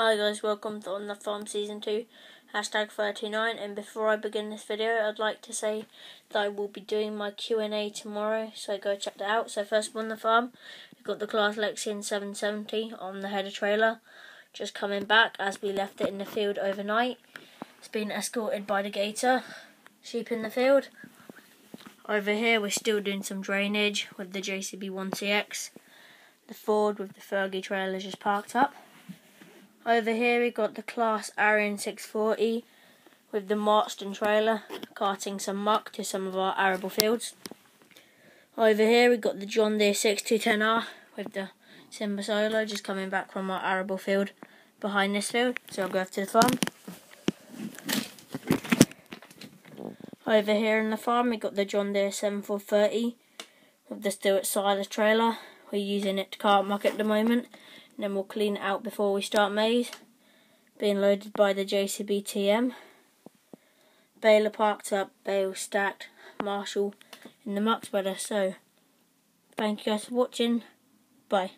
Hi guys, welcome to On the Farm Season 2, hashtag 39 and before I begin this video I'd like to say that I will be doing my Q&A tomorrow, so go check that out. So first on the farm, we've got the Claas Lexion 770 on the header trailer, just coming back as we left it in the field overnight. It's been escorted by the gator, sheep in the field. Over here we're still doing some drainage with the JCB 1CX. The Ford with the Fergie trailer just parked up. Over here we got the Claas Arion 640 with the Marston trailer carting some muck to some of our arable fields. Over here we got the John Deere 6210R with the Simba Solo just coming back from our arable field behind this field. So I'll go over to the farm. Over here in the farm we got the John Deere 7430 with the Stewart Silas trailer. We're using it to cart muck at the moment and then we'll clean it out before we start maize. Being loaded by the JCB TM. Baler parked up, bale stacked, Marshall in the muck spreader. So, thank you guys for watching. Bye.